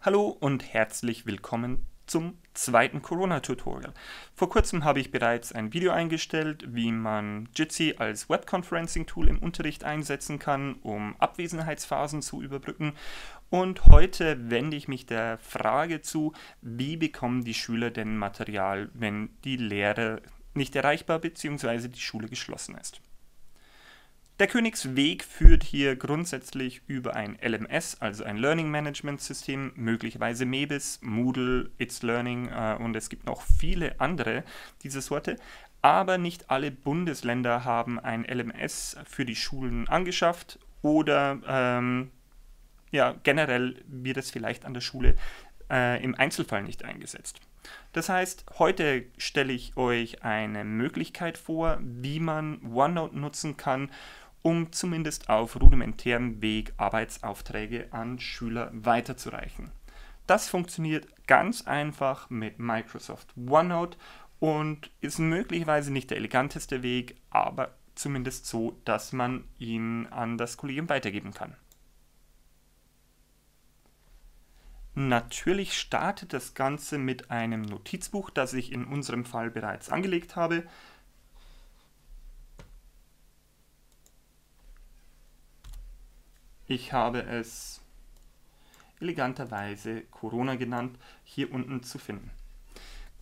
Hallo und herzlich willkommen zum zweiten Corona-Tutorial. Vor kurzem habe ich bereits ein Video eingestellt, wie man Jitsi als Webconferencing-Tool im Unterricht einsetzen kann, um Abwesenheitsphasen zu überbrücken. Und heute wende ich mich der Frage zu, wie bekommen die Schüler denn Material, wenn die Lehre nicht erreichbar bzw. die Schule geschlossen ist. Der Königsweg führt hier grundsätzlich über ein LMS, also ein Learning Management System, möglicherweise Mebis, Moodle, It's Learning äh, und es gibt noch viele andere dieser Sorte. Aber nicht alle Bundesländer haben ein LMS für die Schulen angeschafft oder ähm, ja, generell wird es vielleicht an der Schule äh, im Einzelfall nicht eingesetzt. Das heißt, heute stelle ich euch eine Möglichkeit vor, wie man OneNote nutzen kann, um zumindest auf rudimentärem Weg Arbeitsaufträge an Schüler weiterzureichen. Das funktioniert ganz einfach mit Microsoft OneNote und ist möglicherweise nicht der eleganteste Weg, aber zumindest so, dass man ihn an das Kollegium weitergeben kann. Natürlich startet das Ganze mit einem Notizbuch, das ich in unserem Fall bereits angelegt habe. Ich habe es eleganterweise Corona genannt, hier unten zu finden.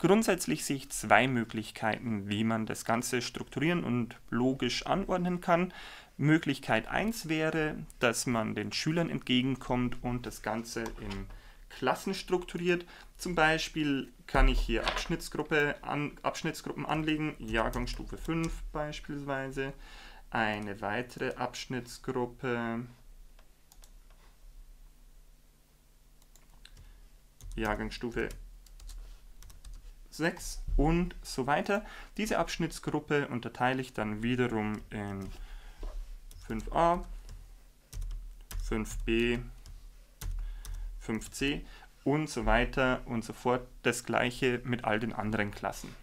Grundsätzlich sehe ich zwei Möglichkeiten, wie man das Ganze strukturieren und logisch anordnen kann. Möglichkeit 1 wäre, dass man den Schülern entgegenkommt und das Ganze in Klassen strukturiert. Zum Beispiel kann ich hier Abschnittsgruppe an, Abschnittsgruppen anlegen, Jahrgangsstufe 5 beispielsweise, eine weitere Abschnittsgruppe, Jahrgangsstufe 6 und so weiter. Diese Abschnittsgruppe unterteile ich dann wiederum in 5a, 5b, 5c und so weiter und so fort. Das gleiche mit all den anderen Klassen.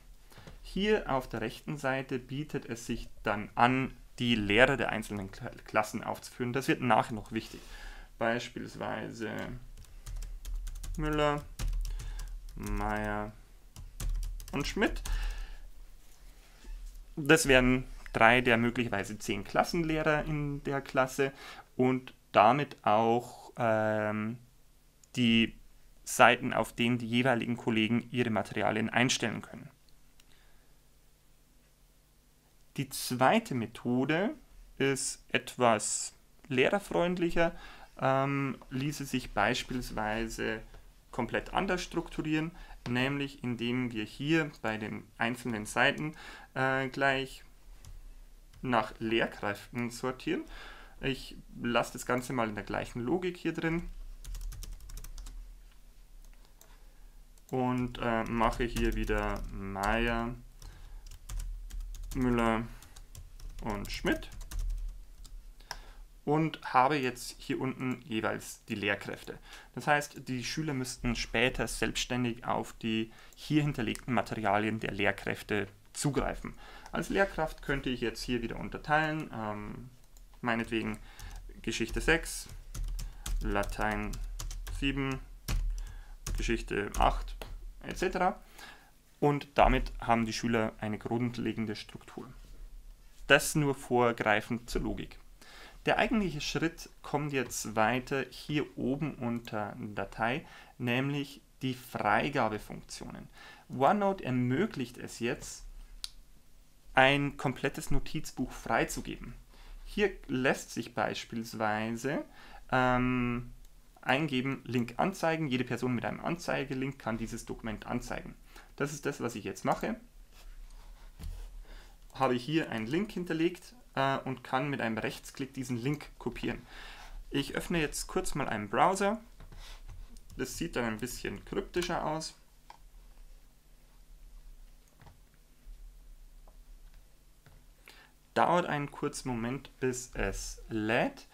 Hier auf der rechten Seite bietet es sich dann an, die Lehrer der einzelnen Klassen aufzuführen. Das wird nachher noch wichtig. Beispielsweise Müller, Meier und Schmidt. Das wären drei der möglicherweise zehn Klassenlehrer in der Klasse und damit auch ähm, die Seiten, auf denen die jeweiligen Kollegen ihre Materialien einstellen können. Die zweite Methode ist etwas lehrerfreundlicher, ähm, ließe sich beispielsweise komplett anders strukturieren, nämlich indem wir hier bei den einzelnen Seiten äh, gleich nach Lehrkräften sortieren. Ich lasse das Ganze mal in der gleichen Logik hier drin und äh, mache hier wieder Meier, Müller und Schmidt und habe jetzt hier unten jeweils die Lehrkräfte. Das heißt, die Schüler müssten später selbstständig auf die hier hinterlegten Materialien der Lehrkräfte zugreifen. Als Lehrkraft könnte ich jetzt hier wieder unterteilen, ähm, meinetwegen Geschichte 6, Latein 7, Geschichte 8 etc. Und damit haben die Schüler eine grundlegende Struktur. Das nur vorgreifend zur Logik. Der eigentliche Schritt kommt jetzt weiter hier oben unter Datei, nämlich die Freigabefunktionen. OneNote ermöglicht es jetzt, ein komplettes Notizbuch freizugeben. Hier lässt sich beispielsweise ähm, eingeben, Link anzeigen. Jede Person mit einem Anzeigelink kann dieses Dokument anzeigen. Das ist das, was ich jetzt mache. Habe hier einen Link hinterlegt, äh, und kann mit einem Rechtsklick diesen Link kopieren. Ich öffne jetzt kurz mal einen Browser. Das sieht dann ein bisschen kryptischer aus. Dauert einen kurzen Moment, bis es lädt.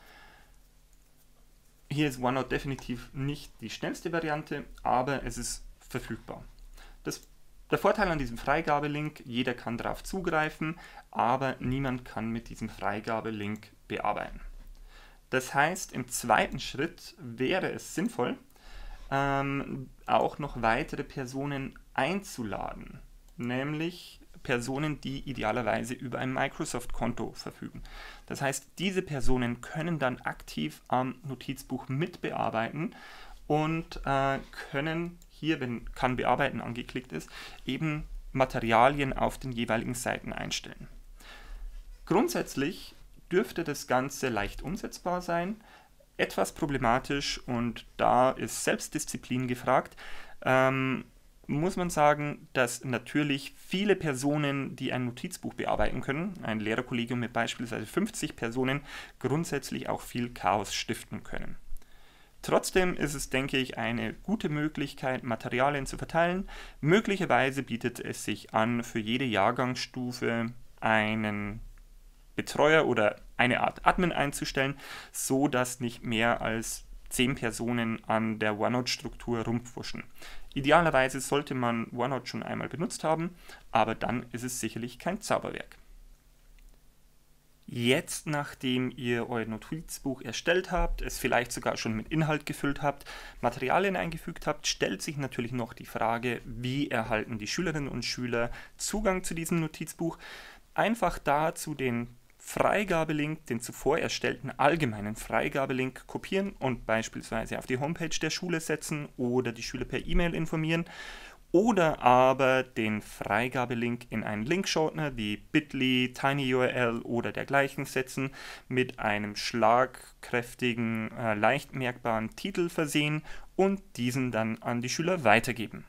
Hier ist OneNote definitiv nicht die schnellste Variante, aber es ist verfügbar. Das der Vorteil an diesem Freigabelink, jeder kann darauf zugreifen, aber niemand kann mit diesem Freigabelink bearbeiten. Das heißt, im zweiten Schritt wäre es sinnvoll, ähm, auch noch weitere Personen einzuladen, nämlich Personen, die idealerweise über ein Microsoft-Konto verfügen. Das heißt, diese Personen können dann aktiv am Notizbuch mitbearbeiten und äh, können hier, wenn kann bearbeiten angeklickt ist, eben Materialien auf den jeweiligen Seiten einstellen. Grundsätzlich dürfte das Ganze leicht umsetzbar sein, etwas problematisch und da ist Selbstdisziplin gefragt. Ähm, muss man sagen, dass natürlich viele Personen, die ein Notizbuch bearbeiten können, ein Lehrerkollegium mit beispielsweise 50 Personen, grundsätzlich auch viel Chaos stiften können. Trotzdem ist es, denke ich, eine gute Möglichkeit, Materialien zu verteilen. Möglicherweise bietet es sich an, für jede Jahrgangsstufe einen Betreuer oder eine Art Admin einzustellen, so dass nicht mehr als 10 Personen an der OneNote-Struktur rumpfuschen. Idealerweise sollte man OneNote schon einmal benutzt haben, aber dann ist es sicherlich kein Zauberwerk. Jetzt, nachdem ihr euer Notizbuch erstellt habt, es vielleicht sogar schon mit Inhalt gefüllt habt, Materialien eingefügt habt, stellt sich natürlich noch die Frage, wie erhalten die Schülerinnen und Schüler Zugang zu diesem Notizbuch. Einfach dazu den Freigabelink, den zuvor erstellten allgemeinen Freigabelink kopieren und beispielsweise auf die Homepage der Schule setzen oder die Schüler per E-Mail informieren oder aber den Freigabelink in einen Linkshortener wie bit.ly, tinyurl oder dergleichen setzen, mit einem schlagkräftigen, äh, leicht merkbaren Titel versehen und diesen dann an die Schüler weitergeben.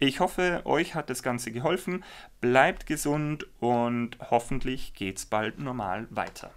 Ich hoffe, euch hat das Ganze geholfen. Bleibt gesund und hoffentlich geht's bald normal weiter.